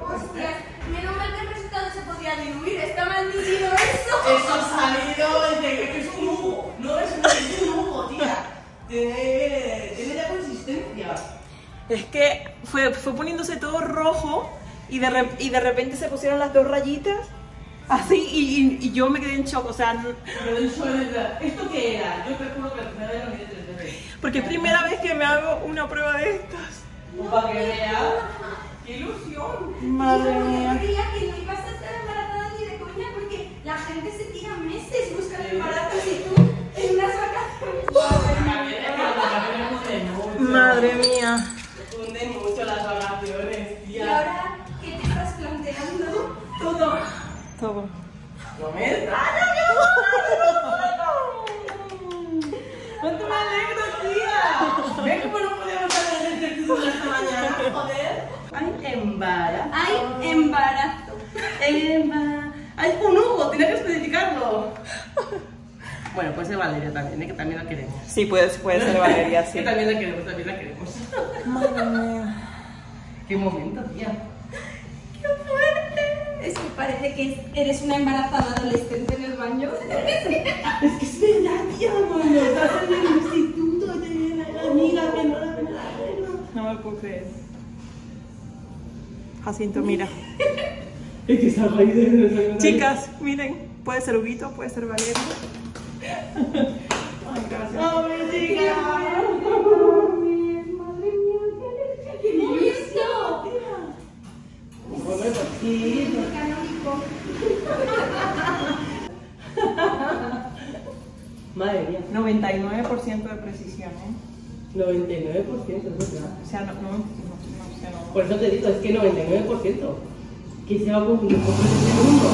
Hostias, menos mal que el resultado se podía diluir. Está eso. Eso ha salido entre que es un jugo. No es un, es un jugo, tía. Tiene, tiene ya consistencia. Es que fue, fue poniéndose todo rojo y de, y de repente se pusieron las dos rayitas así y, y- y yo me quedé en shock. O sea, no- Pero eso es verdad. ¿Esto qué era? Yo te juro que la primera vez lo miré tres veces. porque es primera vez que me hago una prueba de estas. Para que veas. ¡Qué ilusión! Madre Yo mía. creía que no ibas a estar embarazada ni de coña porque la gente se tira meses buscando embarazos y tú en unas vacaciones. Madre mía. Hunden mucho las vacaciones, Y tía. ahora, ¿qué te estás planteando? Todo. Todo. No me ¿Cuánto me alegro, tía? ¿Ves cómo no podíamos hacer el ejercicio esta mañana? Joder. Ay, embarazo. ¡Ay, embarazo! Emba. Ay, un Hugo, tenía que especificarlo. Bueno, puede ser Valeria también, ¿eh? que también la queremos. Sí, puede, puede ser Valeria, sí. Que también la queremos, también la queremos. Madre mía. Qué momento, tía. ¡Qué fuerte! Es que parece que eres una embarazada adolescente en el baño. Es que es verdad, tía, estás en el instituto, te viene la amiga que no la ven la No me lo puedo creer. Jacinto, mira. Es que está ahí de Chicas, miren. Puede ser Huguito, puede ser Valeria. Ay, gracias. Canónico. Madre mía, 99% de precisión, ¿eh? 99%, es verdad. O sea, no, no, no, no sé, no. Por eso te digo, es que 99%. ¿Qué se va a cumplir por ese segundo?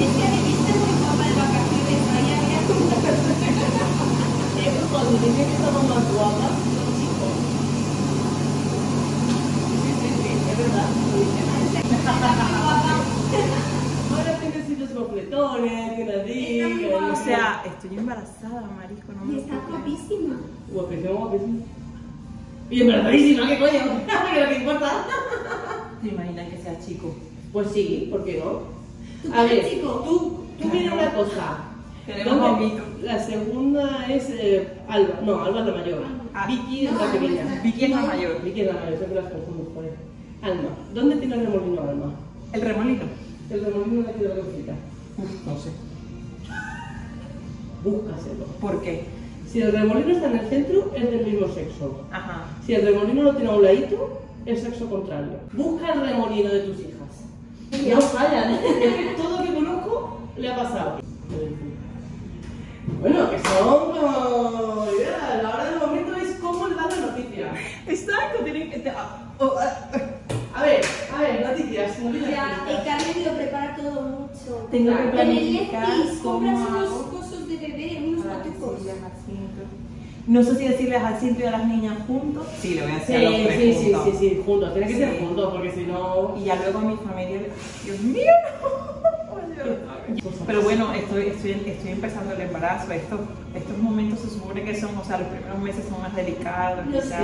Es que me viste muy guapa de vacaciones. Ahí había como cuando dije que estaba más guapa, es verdad. Ahora tengo los mofletones, que. O sea, estoy embarazada, marisco, no me Y lo está puedo creer. guapísima. Guapísimo, guapísimo. Y embarazadísima, ¿qué coño? ¿Qué lo que importa? ¿Te imaginas que sea chico? Pues sí, ¿por qué no? ¿Tú A ver, chico? tú, tú mira una cosa. Tenemos ¿Dónde- bombito. La segunda es eh, Alba, no, Alba es la mayor. Ah. Vicky es No, la pequeña. Vicky es la mayor. Vicky es la mayor, siempre las confundo. Alma, ¿dónde tiene el remolino Alma? El remolino. El remolino de la cosita. No sé. Búscaselo. ¿Por qué? Si el remolino está en el centro, es del mismo sexo. Ajá. Si el remolino lo tiene a un ladito, es sexo contrario. Busca el remolino de tus hijas. No fallan, ¿eh? Es que todo que conozco le ha pasado. Bueno, que son como... ya, La hora del momento es cómo le dan la noticia. Exacto, tienen que. oh, ah, ah. A ver, a ver, noticias. noticias Ya, frescas. el Carmen lo prepara todo mucho. Tengo que En el planificar cómo unos hago. cosos de bebé, unos Para patucos. decirle a Jacinto. No sé si decirle a Jacinto y a las niñas juntos. Sí, le voy a Sí, decir a los tres sí, sí, juntos. sí, sí, juntos. Tiene que ser Sí. juntos, porque si no... Y ya luego a mi familia, le- Dios mío, no. Pero bueno, estoy, estoy, estoy empezando el embarazo. Estos, estos momentos se supone que son, o sea, los primeros meses son más delicados. Sé.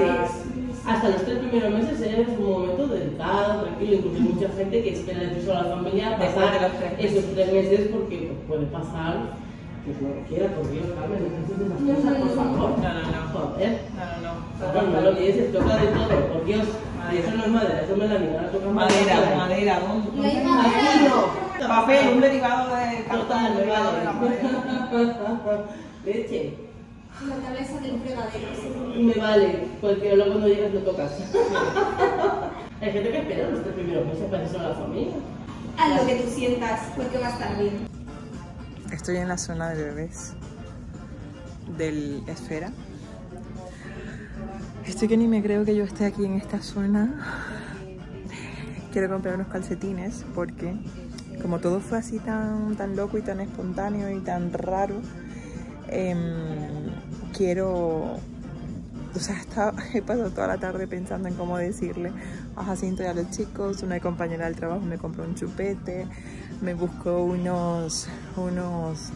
Hasta los tres primeros meses es un momento delicado, tranquilo, incluso hay mucha gente que espera decir a la familia pasar de los tres meses. esos tres meses porque puede pasar Pues no lo quiera, por Dios, Carmen, no esas cosas, por favor. No, no, no. Joder. No, no, no. Carmen, no lo pienses, toca de todo, por Dios. Y eso no es madera, eso me la toca Madera, madera, ¿dónde? No Aquí madera. no. Papel, un derivado de cartón, Total, un me derivado de. Leche. La cabeza del fregadero. Me vale, cualquiera luego cuando llegas lo tocas. Hay gente que espera los tres primeros meses para eso a la familia. Haz lo que tú sientas, porque va a estar bien. Estoy en la zona de bebés del Esfera. Estoy que ni me creo que yo esté aquí en esta zona. Quiero comprar unos calcetines porque como todo fue así tan, tan loco y tan espontáneo y tan raro, em, quiero... O sea, estaba- he pasado toda la tarde pensando en cómo decirle a Jacinto y a los chicos. Una compañera del trabajo me compró un chupete, me buscó unos, unos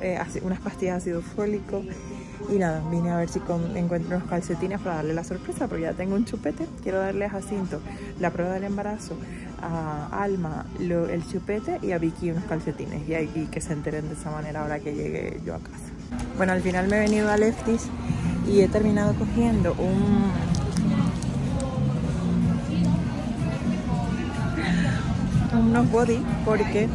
eh, unas pastillas de ácido fólico y nada, vine a ver si encuentro unos calcetines para darle la sorpresa porque ya tengo un chupete, quiero darle a Jacinto la prueba del embarazo, a Alma el chupete y a Vicky unos calcetines y, ahí- que se enteren de esa manera ahora que llegue yo a casa. Bueno, al final me he venido a Lefties y he terminado cogiendo un, unos body porque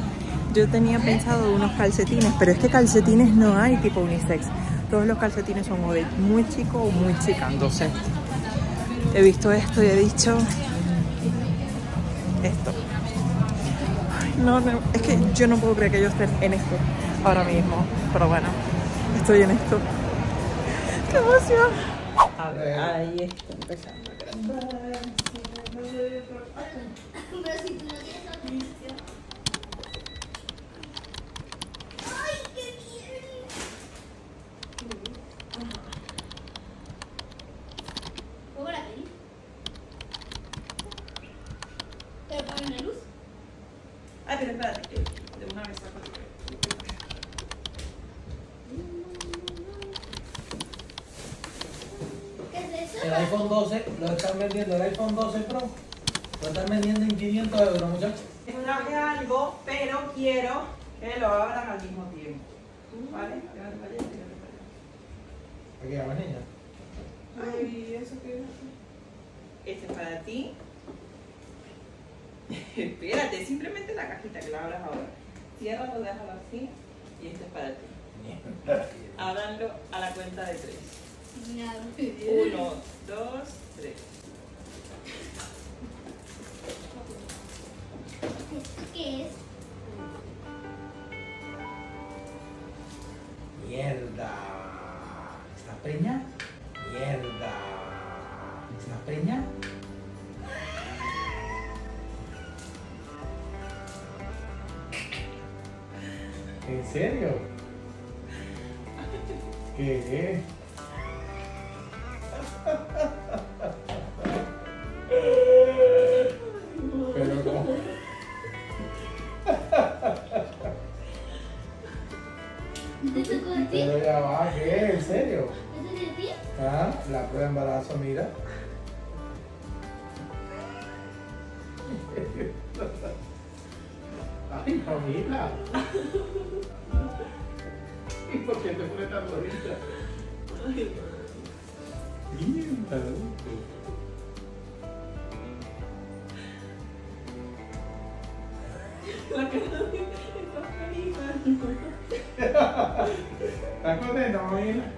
yo tenía pensado unos calcetines, pero es que calcetines no hay tipo unisex. Todos los calcetines son o muy chico o muy chica, entonces he visto esto y he dicho esto. No, es que yo no puedo creer que yo esté en esto ahora mismo, pero bueno, estoy en esto. ¡Qué emoción! A ver, ahí está empezando a grabar. Pero si tú no tienes autorización. ¡Ay, qué bien! ¿Pongo la peli? ¿Pero ponen la luz? Ay, pero espérate, que de una vez saco el ¿Qué es eso? El iPhone 12 lo están vendiendo, el iPhone 12 Pro lo están vendiendo en 500 euros, muchachos. Traje algo, pero quiero que lo abran al mismo tiempo. ¿Vale? Llévate para allá, llévate para allá. Aquí niña. Ay, ¿eso qué es? Este es para ti. Espérate, simplemente la cajita que la abras ahora. Ciérralo, déjalo así. Y este es para ti. Ábranlo a la cuenta de tres. Uno, dos, tres. ¿Esto qué es? Mierda. ¿Estás preña? Mierda. ¿Estás preña? ¿En serio? ¿Qué? por qué te pones tan bonita? Linda. La cara de feliz. ¿Estás contenta, mamita?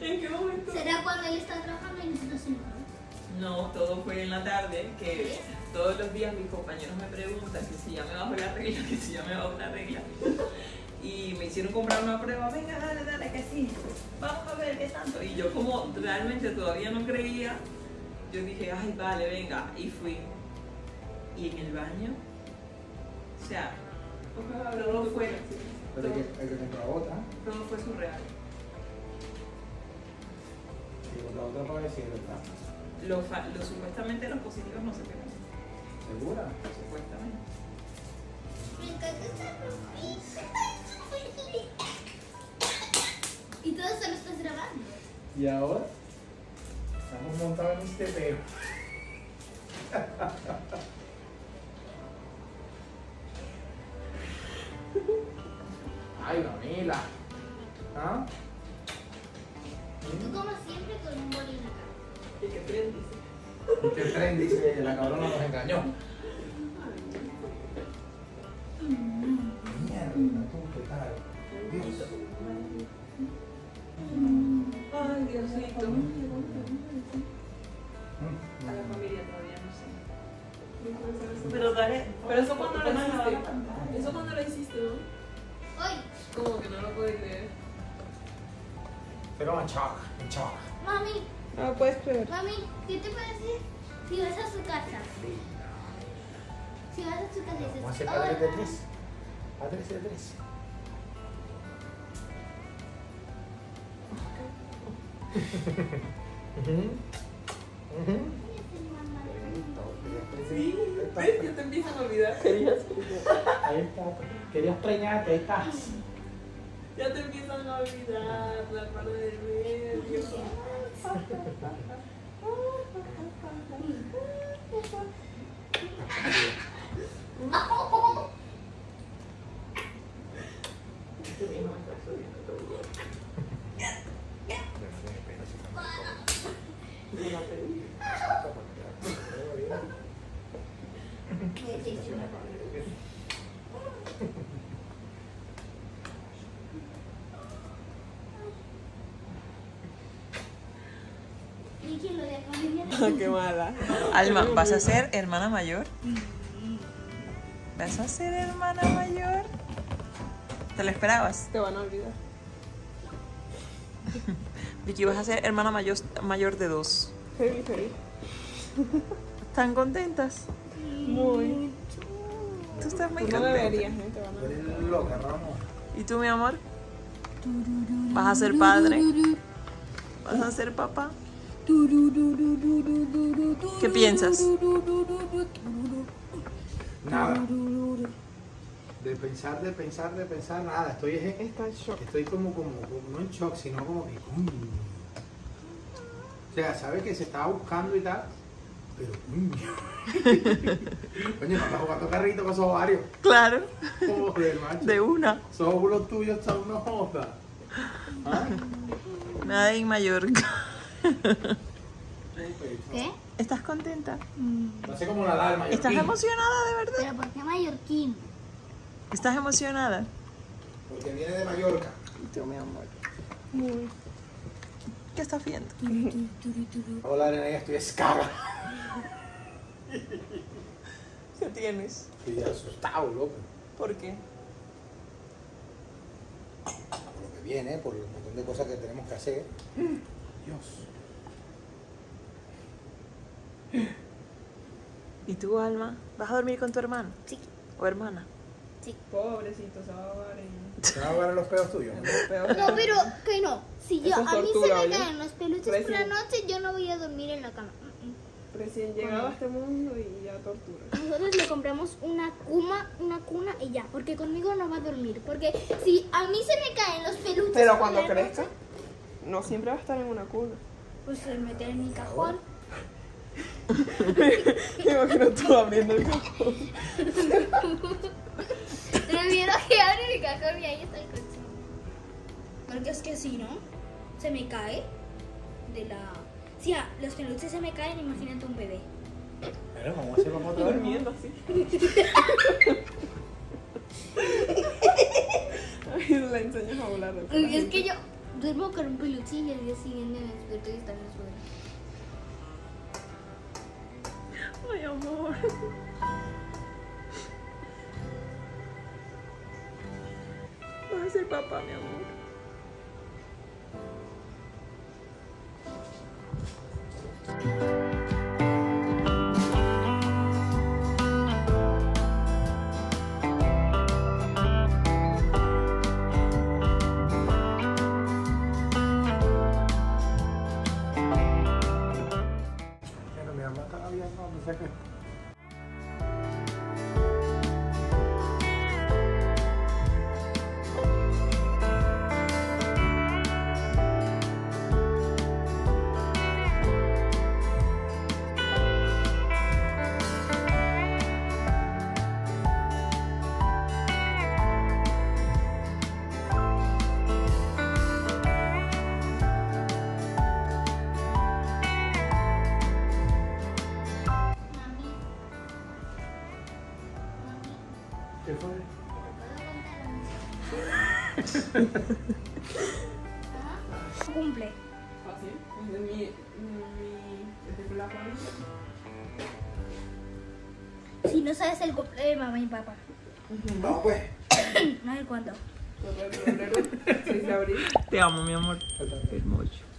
¿En qué momento? ¿Será cuando él está trabajando y nosotros en No, todo fue en la tarde, que todos los días mis compañeros me preguntan que si ya me bajo la regla, que si ya me bajo la regla. Y me hicieron comprar una prueba, venga, dale, dale, que sí, vamos a ver qué tanto. Y yo como realmente todavía no creía, yo dije, ay, vale, venga, y fui. Y en el baño, o sea, todo fue, Pero hay que, hay que comprar otra. todo fue surreal. positivo, la otra para decir, ¿verdad? Los, los supuestamente los positivos no se pegan. ¿Segura? Supuestamente. Me encanta esta ropita. Y todo eso lo estás grabando. ¿Y ahora? Estamos montados en un tepeo. Ay, Camila. ¿Ah? Tú como siempre con un la cara. Y que tren dice. Y que tren dice, la cabrona nos engañó. Mierda, tú, ¿qué tal? Dios. Ay, Diosito. A la familia todavía no sé. Pero daré. Pero eso cuando lo hiciste. Eso cuando lo hiciste, ¿no? Hoy, Como que no lo puedes creer. Pero en shock, en shock. mami, No lo puedes creer. mami, ¿qué te parece si vas a su casa? Si vas a su casa y dices, Vamos a hacer padres de "Hola". tres. Padres de tres. Ya te empiezan a olvidar. Está. Querías preñarte, ahí estás. Ya te empiezan a olvidar la parte del medio. ¿Y quién lo de familia? Qué mala. Alma, ¿vas a ser hermana mayor? ¿Vas a ser hermana mayor? ¿Te lo esperabas? Te van a olvidar. Vicky, vas a ser hermana mayor, mayor de dos. Feliz, feliz. ¿Están contentas? Muy. Tú estás muy Tú no contenta. deberías, ¿eh? Te van a Eres loca, Ramón. ¿Y tú, mi amor? ¿Vas a ser padre? ¿Vas a ser papá? ¿Qué piensas? Nada. De pensar, de pensar, de pensar, nada. Estoy, Está en shock. estoy como, como, como- no en shock, sino como que. coño. O sea, sabe que se estaba buscando y tal, pero coño. Coño, no estás jugando carrito con esos ovarios. Claro, Joder, macho. de una. Esos óvulos tuyos son una joda. ¿Ah? Nada de Mallorca. ¿Qué? ¿Estás contenta? No sé cómo nadar, mayor. ¿Estás emocionada de verdad? ¿Pero por qué mallorquín? ¿Estás emocionada? Porque viene de Mallorca. ¿Y tú, mi amor? Muy. ¿Qué estás viendo? Hola, nena, estoy escaga. ¿Qué tienes? Estoy asustado, loco. ¿Por qué? Por lo que viene, por el montón de cosas que tenemos que hacer. Dios. ¿Y tú, Alma? ¿Vas a dormir con tu hermano? Sí. ¿O hermana? Pobrecito, se va a ahogar en ¿Se van a ahogar en los pedos tuyos? No, pero que no. Si yo, a mí se me caen los peluches por la Recién. noche, yo no voy a dormir en la cama. Recién llegado a este mundo y ya tortura. Nosotros le compramos una cuna, una cuna y ya, porque conmigo no va a dormir. Porque si a mí se me caen los peluches. Pero por cuando la crezca, noche, no siempre va a estar en una cuna. Pues se mete en mi cajón. Imagino tú abriendo el cajón. Pero miedo que abre mi cajón y ahí está el colchón. Porque es que si no, se me cae de la. Si a los peluches se me caen, imagínate un bebé. Pero vamos a hacerlo otra vez. Durmiendo así. Ay, la enseñas a volar. Es que yo duermo con un peluche y al día siguiente me despierto y está en el suelo. Ay, amor. Vas a ser papá, mi amor. Cumple. Es de mi. Si no sabes el cumple de mamá y papá. Vamos pues. No sé cuándo. 6 de abril. Te amo, mi amor. Hermoso.